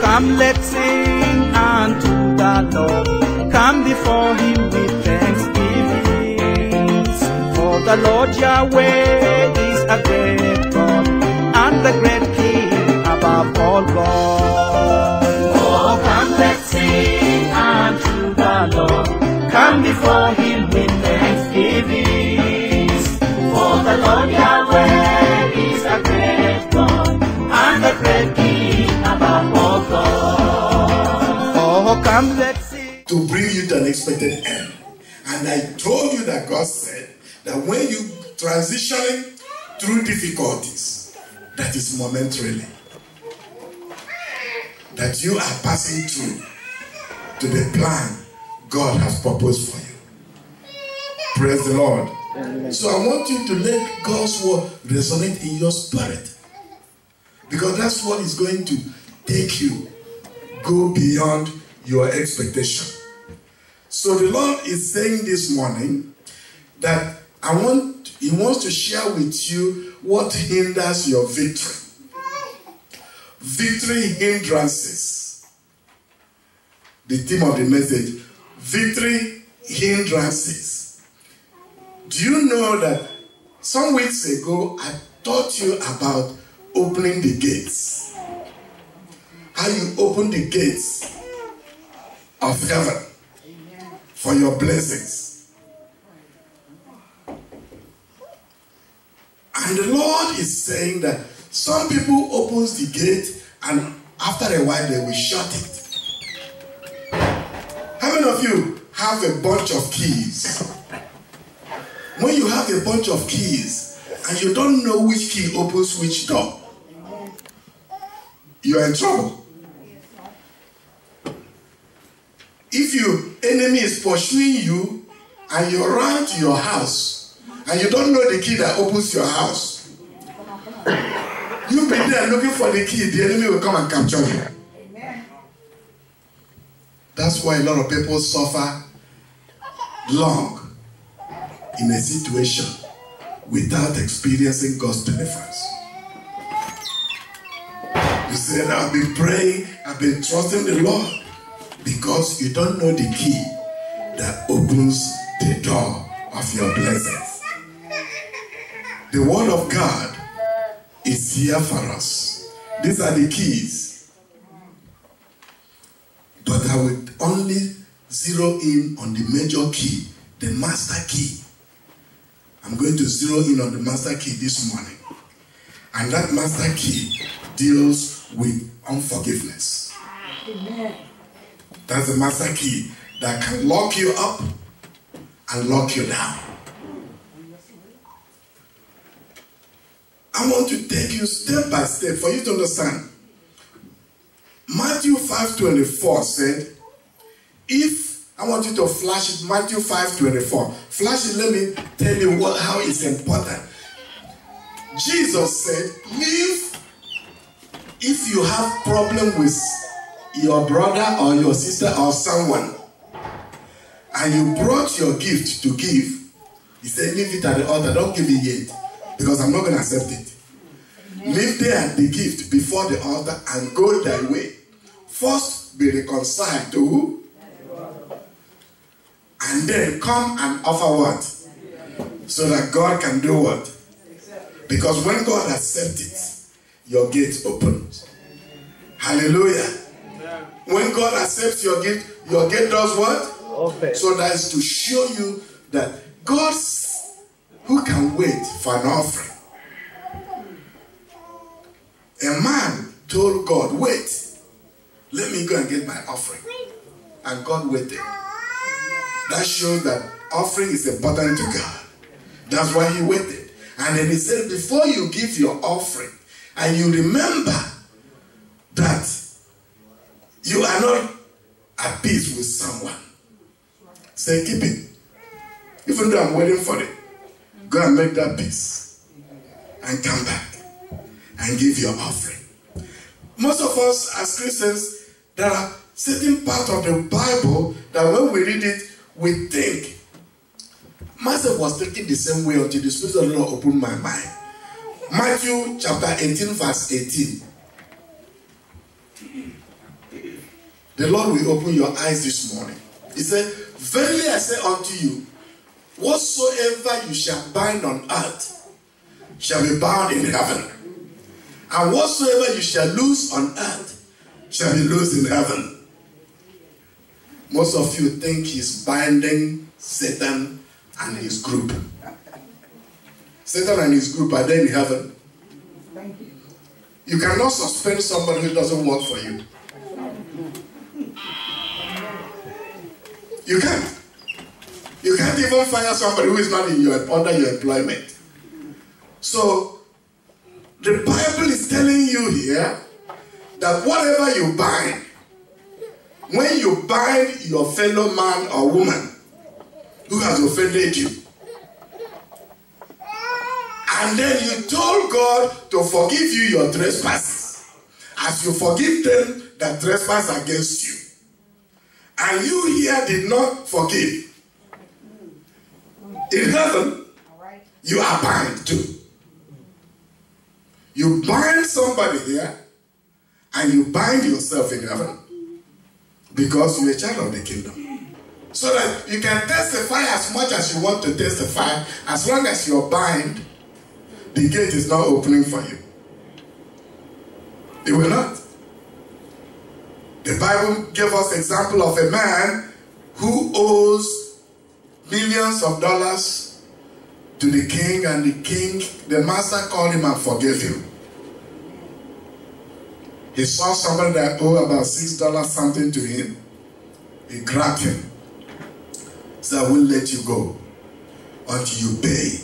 Come, let's sing unto the Lord. Come before him with thanksgiving. For the Lord Yahweh is a great God and the great King above all gods. Oh, come, let's sing unto the Lord. Come before him with thanksgiving. For the Lord Yahweh come, let's sing. to bring you to an expected end. And I told you that God said that when you transitioning through difficulties, that is momentarily. That you are passing through to the plan God has proposed for you. Praise the Lord. So I want you to let God's word resonate in your spirit. Because that's what is going to take you go beyond your expectation. So the Lord is saying this morning that I want He wants to share with you what hinders your victory. Victory hindrances. The theme of the message, victory hindrances. Do you know that some weeks ago I taught you about opening the gates? How you open the gates of heaven for your blessings. And the Lord is saying that some people opens the gate and after a while they will shut it. How many of you have a bunch of keys? When you have a bunch of keys and you don't know which key opens which door, you are in trouble. If your enemy is pursuing you and you run to your house and you don't know the key that opens your house, you'll be there looking for the key, the enemy will come and capture you. That's why a lot of people suffer long in a situation without experiencing God's deliverance. You said, I've been praying, I've been trusting the Lord because you don't know the key that opens the door of your blessings. The Word of God is here for us. These are the keys. But I will only zero in on the major key, the master key. I'm going to zero in on the master key this morning. And that master key deals with unforgiveness. That's the master key that can lock you up and lock you down. I want to take you step by step for you to understand. Matthew 5:24 said, if I want you to flash it, Matthew 5:24. Flash it, let me tell you what how it's important. Jesus said, leave if you have problem with your brother or your sister or someone and you brought your gift to give he said leave it at the altar. Don't give it yet because i'm not going to accept it. Leave there the gift before the altar and go thy way. First be reconciled to who? And then come and offer what? So that god can do what? Because when god accepts it your gate opens hallelujah when God accepts your gift, your gift does what? Open. So that is to show you that God, who can wait for an offering? A man told God, wait, let me go and get my offering. And God waited. That shows that offering is important to God. That's why he waited. And then he said, before you give your offering, and you remember you are not at peace with someone. Say, keep it. Even though I'm waiting for it, go and make that peace and come back and give your offering. Most of us as Christians, there are certain parts of the Bible that when we read it, we think. Myself was thinking the same way until the Spirit of the Lord opened my mind. Matthew chapter 18, verse 18. The Lord will open your eyes this morning. He said, Verily I say unto you, whatsoever you shall bind on earth shall be bound in heaven. And whatsoever you shall loose on earth shall be loosed in heaven. Most of you think he's binding Satan and his group. Satan and his group are they in heaven? Thank you. You cannot suspend somebody who doesn't work for you. You can't. You can't even fire somebody who is not in your under your employment. So the Bible is telling you here that whatever you bind, when you bind your fellow man or woman who has offended you, and then you told God to forgive you your trespass as you forgive them that trespass against you, and you here did not forgive, in heaven, you are bound too. You bind somebody here and you bind yourself in heaven because you're a child of the kingdom. So that you can testify as much as you want to testify, as long as you're bind, the gate is not opening for you. It will not. The Bible gave us example of a man who owes millions of dollars to the king, and the king, the master called him and forgave him. He saw somebody that owed about six dollars something to him. He grabbed him. Said, I will let you go until you pay.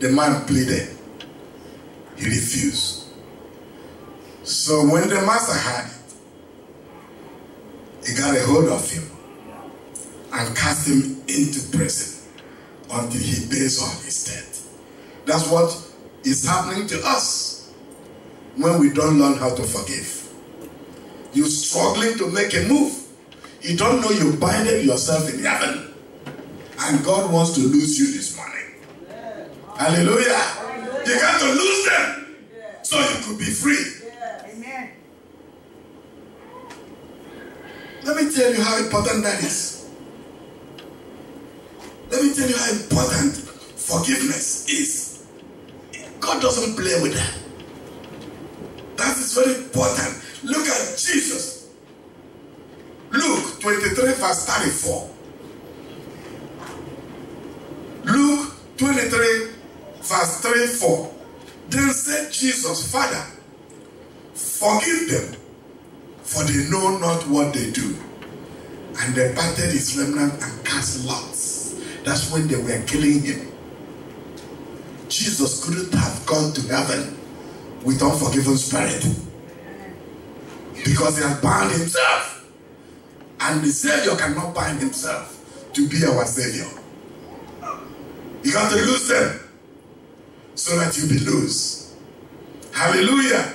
The man pleaded. He refused. So when the master had it, he got a hold of him and cast him into prison until he pays off his debt. That's what is happening to us when we don't learn how to forgive. You're struggling to make a move. You don't know you binded yourself in heaven. And God wants to lose you this morning. Hallelujah. You got to lose them so you could be free. Let me tell you how important that is. Let me tell you how important forgiveness is. God doesn't play with that. That is very important. Look at Jesus. Luke 23, verse 34. Luke 23, verse 34. Then said Jesus, Father, forgive them, for they know not what they do. And they parted his remnant and cast lots. That's when they were killing him. Jesus couldn't have gone to heaven with unforgiven spirit because he had bound himself. And the Savior cannot bind himself to be our Savior. You got to lose them so that you be loose. Hallelujah.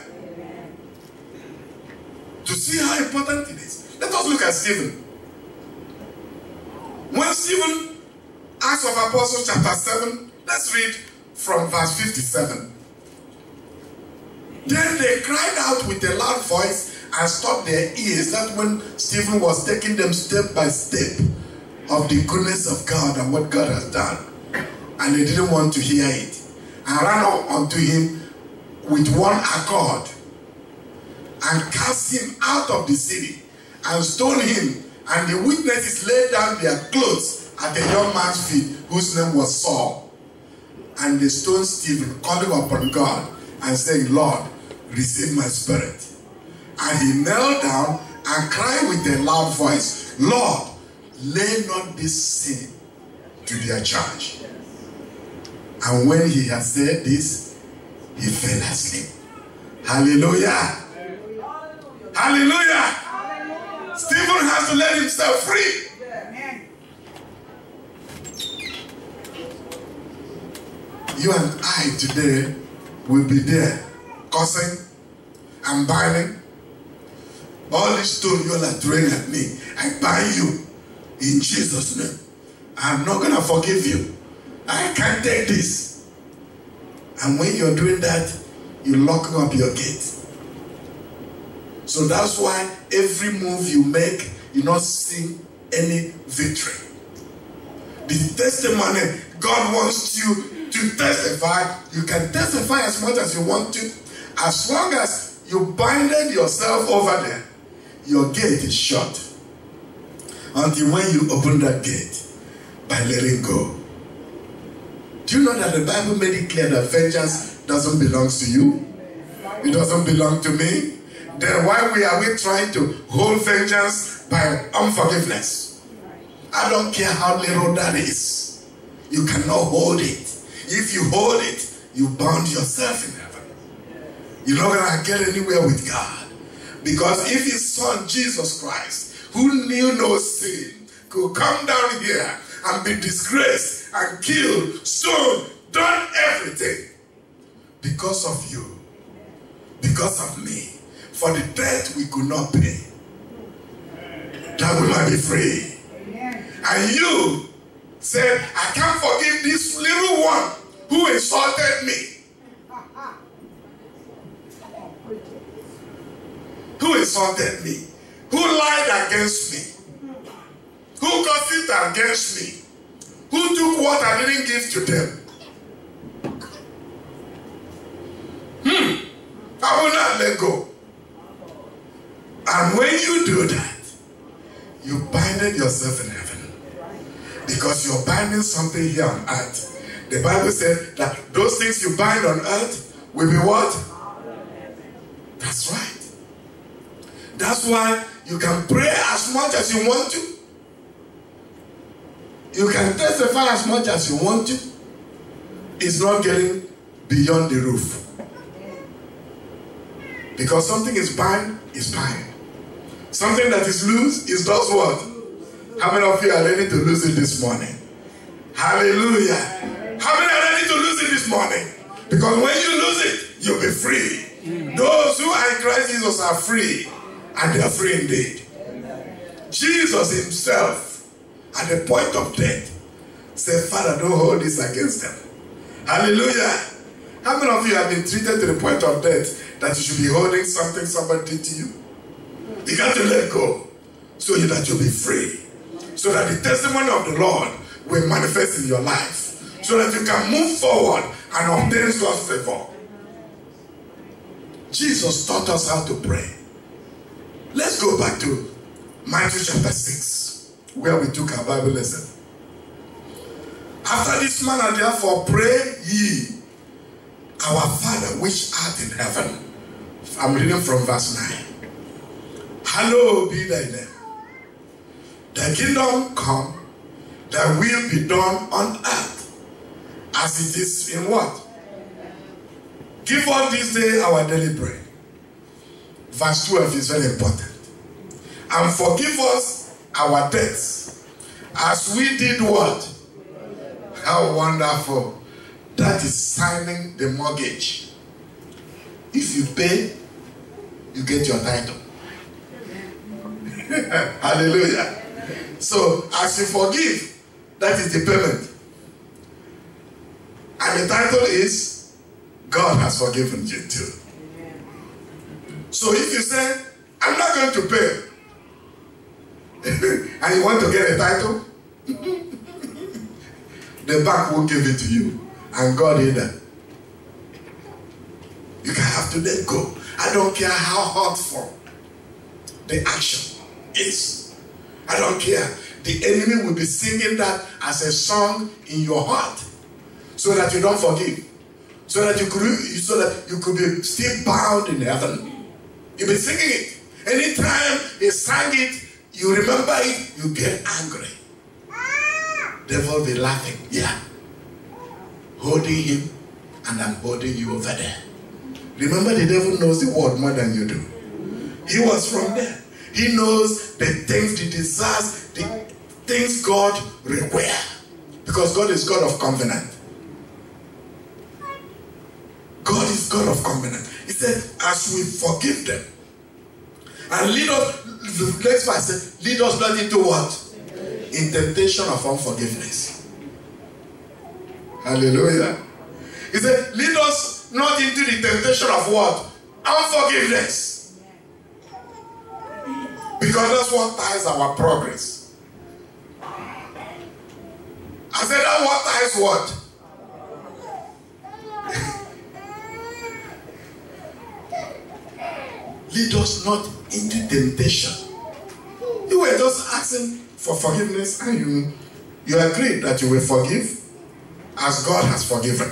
To see how important it is. Let us look at Stephen. When Stephen, Acts of Apostles chapter 7, let's read from verse 57. Then they cried out with a loud voice and stopped their ears. That when Stephen was taking them step by step of the goodness of God and what God has done. And they didn't want to hear it. And ran up unto him with one accord and cast him out of the city and stoned him. And the witnesses laid down their clothes at the young man's feet, whose name was Saul. And they stoned Stephen, calling upon God and saying, Lord, receive my spirit. And he knelt down and cried with a loud voice, Lord, lay not this sin to their charge. And when he had said this, he fell asleep. Hallelujah. Hallelujah. Stephen has to let himself free. You and I today will be there cursing and binding. All this stone you are throwing at me, I bind you in Jesus' name. I'm not gonna forgive you. I can't take this. And when you're doing that, you lock up your gate. So that's why every move you make, you're not see any victory. The testimony God wants you to testify, you can testify as much as you want to, as long as you binded yourself over there. Your gate is shut until when you open that gate by letting go. Do you know that the Bible made it clear that vengeance doesn't belong to you? It doesn't belong to me. Then why we are we trying to hold vengeance by unforgiveness? I don't care how little that is. You cannot hold it. If you hold it, you bound yourself in heaven. You're not gonna get anywhere with God. Because if his son Jesus Christ, who knew no sin, could come down here and be disgraced and killed, stoned, done everything because of you, because of me, for the debt we could not pay, that we might be free. And you said, I can't forgive this little one who insulted me. Who insulted me? Who lied against me? Who gossiped against me? Who took what I didn't give to them? Hmm. I will not let go. And when you do that, you binded yourself in heaven. Because you're binding something here on earth. The Bible said that those things you bind on earth will be what? That's right. That's why you can pray as much as you want to. You can testify as much as you want to. It's not getting beyond the roof. Because something is bind, is bind. Something that is loose is does what? How many of you are ready to lose it this morning? Hallelujah. How many are ready to lose it this morning? Because when you lose it, you'll be free. Those who are in Christ Jesus are free, and they are free indeed. Jesus himself, at the point of death, said, Father, don't hold this against them. Hallelujah. How many of you have been treated to the point of death that you should be holding something somebody did to you? You got to let go so that you'll be free. So that the testimony of the Lord will manifest in your life. So that you can move forward and obtain God's favor. Jesus taught us how to pray. Let's go back to Matthew chapter 6, where we took our Bible lesson. After this manner, therefore, pray ye, our Father which art in heaven. I'm reading from verse 9. Hallowed be thy name. Thy kingdom come, thy will be done on earth as it is in what? Give us this day our daily bread. Verse 12 is very important. And forgive us our debts as we did what? How wonderful. That is signing the mortgage. If you pay, you get your title. Hallelujah. So, as you forgive, that is the payment. And the title is God has forgiven you too. So, if you say, I'm not going to pay, and you want to get a title, the bank will give it to you. And God either. You can have to let go. I don't care how hurtful the action is. I don't care. The enemy will be singing that as a song in your heart so that you don't forgive. So that you could so that you could be still bound in heaven. You'll be singing it. Anytime he sang it, you remember it, you get angry. Devil will be laughing. Yeah. Holding him, and I'm holding you over there. Remember, the devil knows the word more than you do. He was from there. He knows the things, the desires, the things God require. Because God is God of covenant. God is God of covenant. He said, as we forgive them, and lead us, next verse lead us not into what? In temptation of unforgiveness. Hallelujah. He said, lead us not into the temptation of what? Unforgiveness. Because that's what ties our progress. I said that what ties what? Lead us not into temptation. You were just asking for forgiveness and you you agreed that you will forgive as God has forgiven.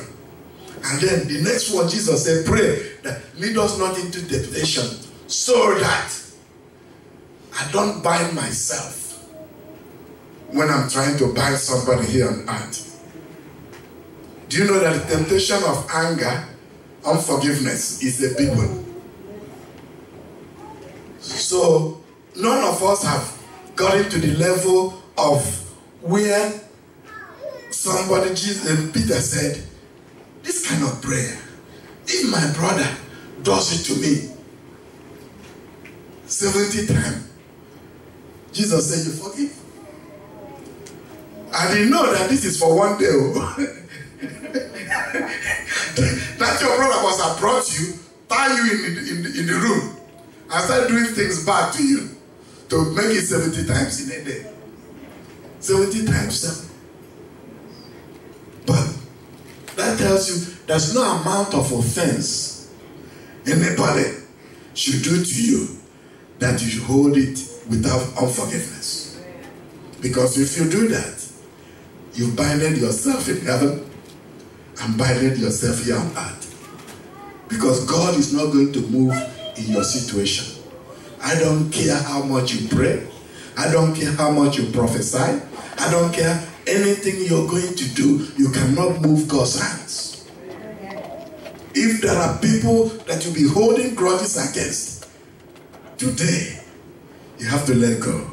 And then the next one, Jesus said, Pray that lead us not into temptation so that I don't bind myself when I'm trying to bind somebody here on earth. Do you know that the temptation of anger, unforgiveness is a big one? So none of us have gotten to the level of where somebody, Jesus, Peter said, this kind of prayer, if my brother does it to me 70 times, Jesus said, You forgive. I didn't know that this is for one day. oh. that your brother must have brought you, tie you in the, in in the room, and start doing things bad to you to make it 70 times in a day. 70 times 7. But that tells you there's no amount of offense anybody should do to you that you should hold it without unforgiveness. Because if you do that, you binded yourself in heaven and binded yourself here on earth. Because God is not going to move in your situation. I don't care how much you pray. I don't care how much you prophesy. I don't care anything you're going to do. You cannot move God's hands. If there are people that you'll be holding grudges against, today you have to let go.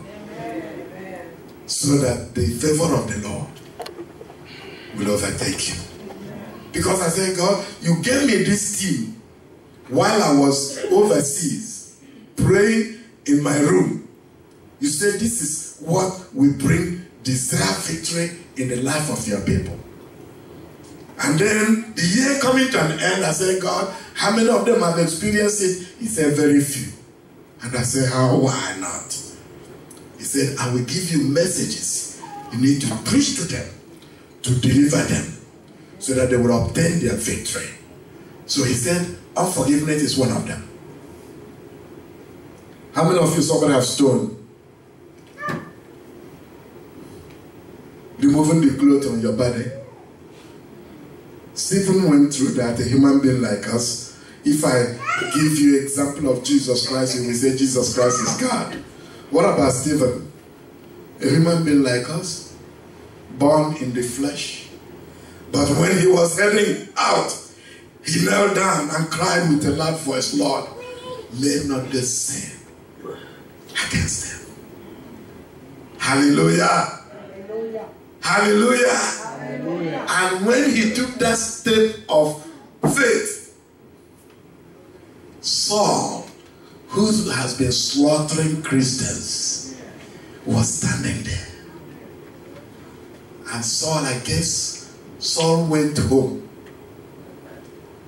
So that the favor of the Lord will overtake you. Because I said, God, you gave me this team while I was overseas praying in my room. You said this is what will bring desire victory in the life of your people. And then the year coming to an end, I said, God, how many of them have experienced it? He said, very few. And I said, how, why not? He said, I will give you messages. You need to preach to them, to deliver them, so that they will obtain their victory. So he said, unforgiveness is one of them. How many of you somebody have stoned? Removing the clothes on your body. Stephen went through that, a human being like us. If I give you example of Jesus Christ, you will say Jesus Christ is God. What about Stephen? A human being like us, born in the flesh. But when he was heading out, he knelt down and cried with a loud voice, Lord, may not this sin against them. Hallelujah. Hallelujah. Hallelujah. And when he took that step of faith, Saul, who has been slaughtering Christians, was standing there. And Saul, I guess, Saul went home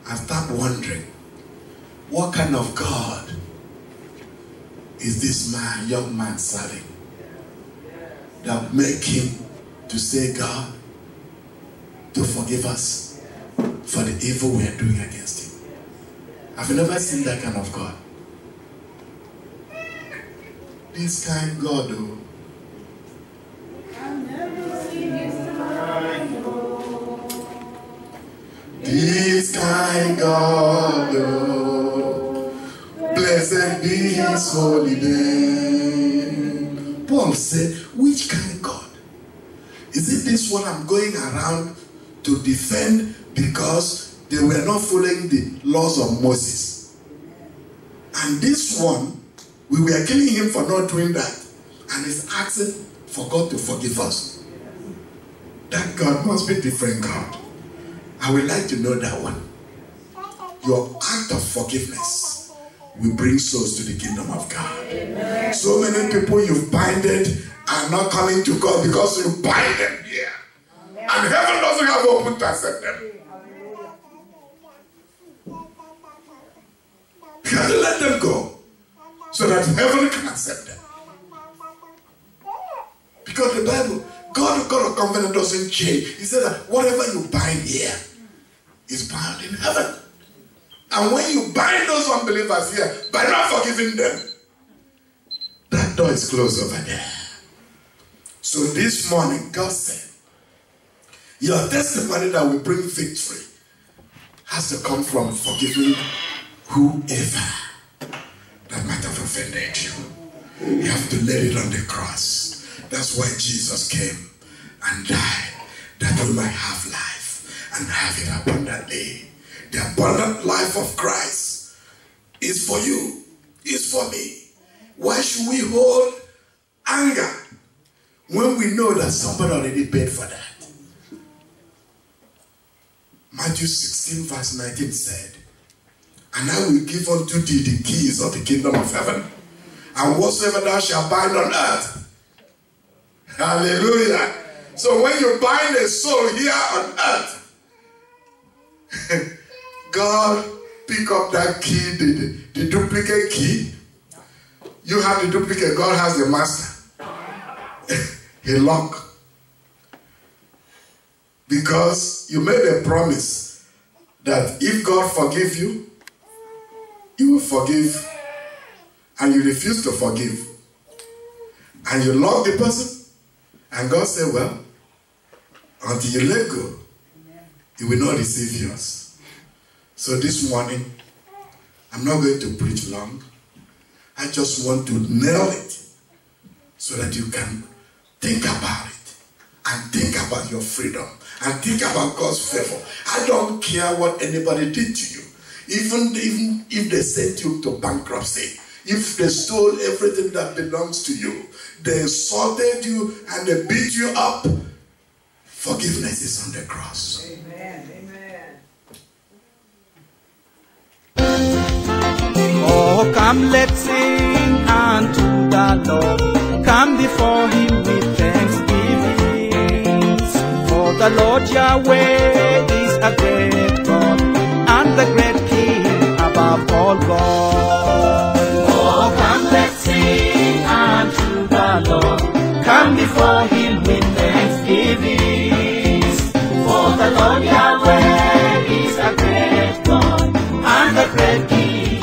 and started wondering, what kind of God is this man, young man serving? That make him to say, God, to forgive us for the evil we are doing against him. Have never seen that kind of God? This kind God, oh. though. This kind God, oh, blessed be his holy name. Paul said, which kind God? Is it this one I'm going around to defend because they were not following the laws of Moses? And this one, we were killing him for not doing that. And he's asking for God to forgive us. That God must be different God. I would like to know that one. Your act of forgiveness will bring souls to the kingdom of God. Amen. So many people you've binded are not coming to God because you bind them here. And heaven doesn't have open to accept them. To let them go so that heaven can accept them. Because the Bible, God, God of covenant doesn't change. He said that whatever you bind here is bound in heaven. And when you bind those unbelievers here by not forgiving them, that door is closed over there. So this morning, God said, Your testimony that will bring victory has to come from forgiving whoever that might have offended you. You have to lay it on the cross. That's why Jesus came and died, that we might have life and have it abundantly. The abundant life of Christ is for you, is for me. Why should we hold anger when we know that somebody already paid for that? Matthew 16, verse 19 said, And I will give unto thee the keys of the kingdom of heaven, and whatsoever thou shalt bind on earth. Hallelujah. So when you bind a soul here on earth, God pick up that key, the, the, duplicate key. You have the duplicate, God has the master. he lock. Because you made a promise that if God forgive you, you will forgive and you refuse to forgive. And you love the person, and God said, Well, until you let go, you will not receive yours. So this morning, I'm not going to preach long. I just want to nail it so that you can think about it and think about your freedom and think about God's favor. I don't care what anybody did to you. Even, even if they sent you to bankruptcy, if they stole everything that belongs to you, they assaulted you and they beat you up, forgiveness is on the cross. Amen. Amen. Oh, come, let's sing unto the Lord. Come before him with thanksgivings. For the Lord Yahweh is a great God. Oh, come, let's sing unto the Lord. Come before Him with thanksgivings. For the Lord Yahweh is a great God and a great King.